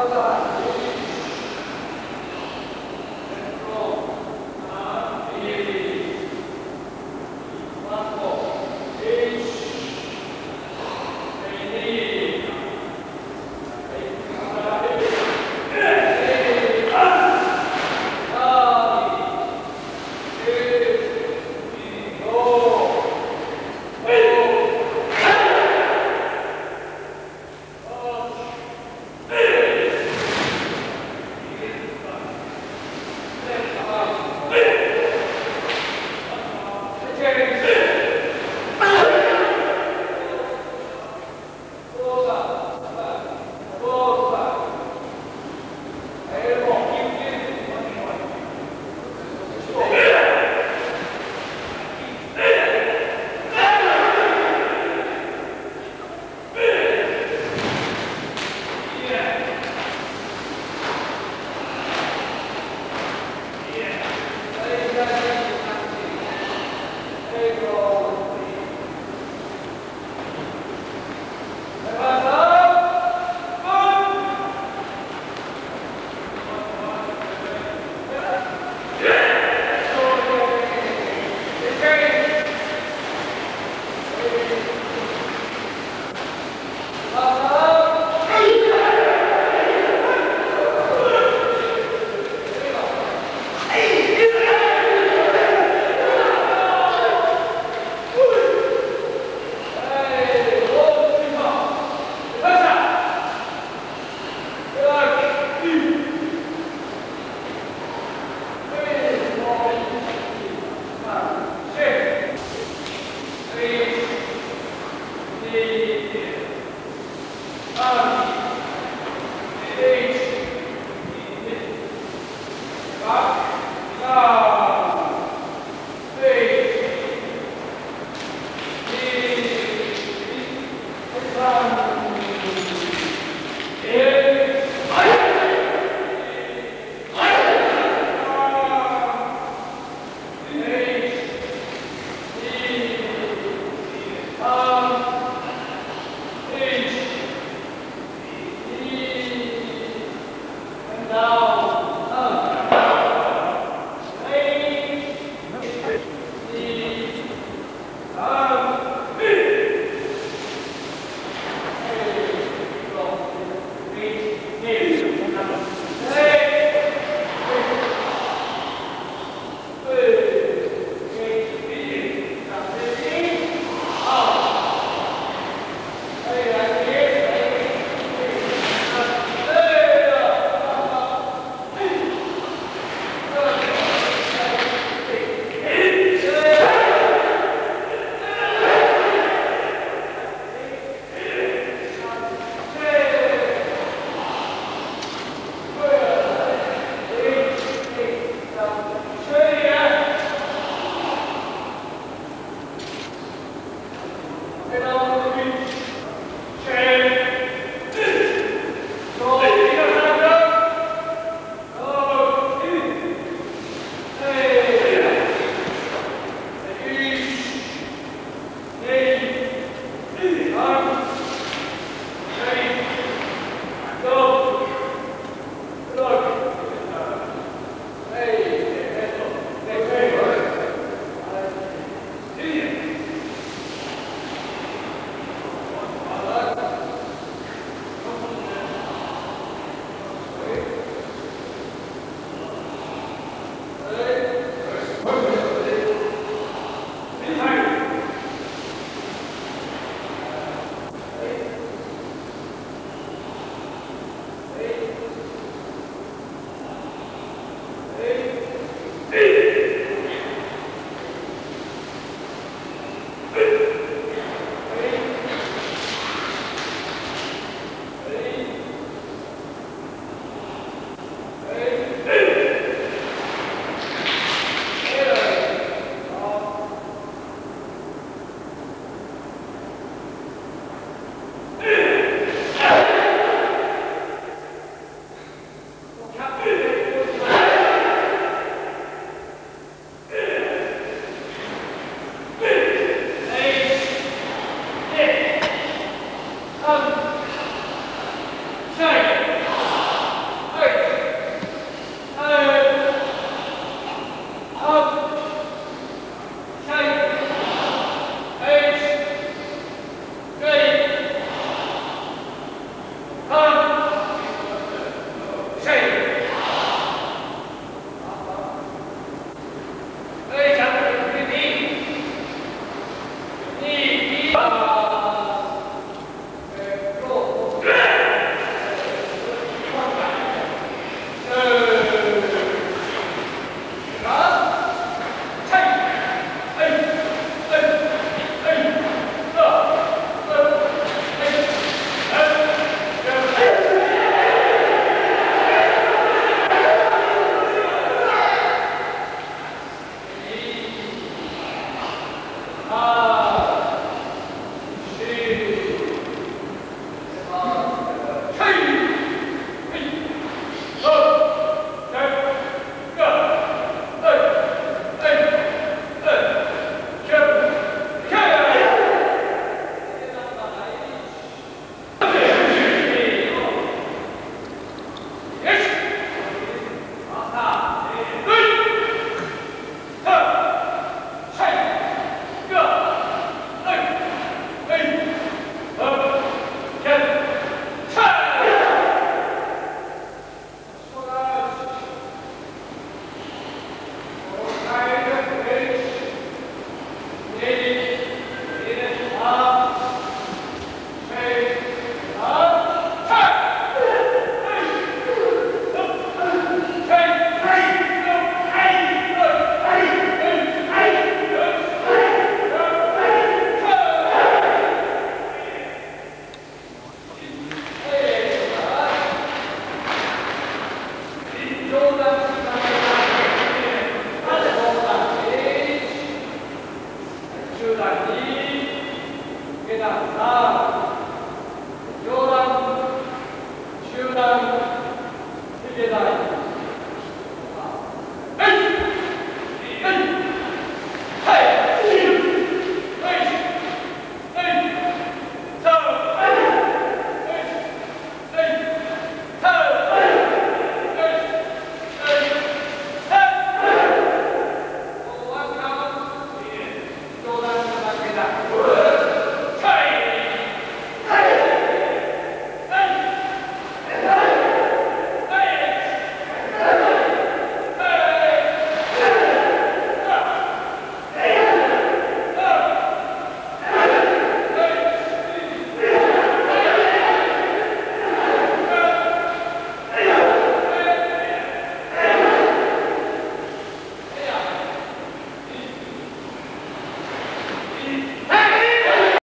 Allah.